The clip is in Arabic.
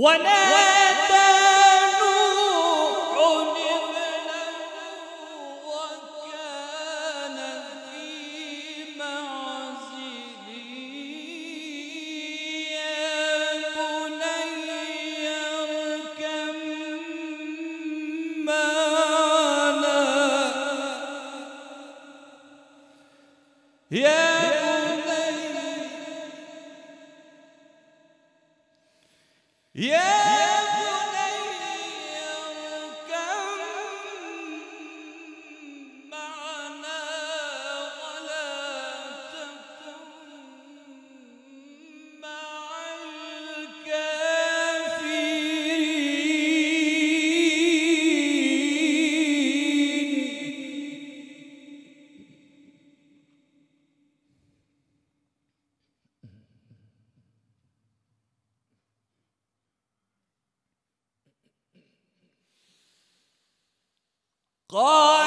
ونادى نوح ابنه وكان في معزل يا بني اركب معنا يا يا قال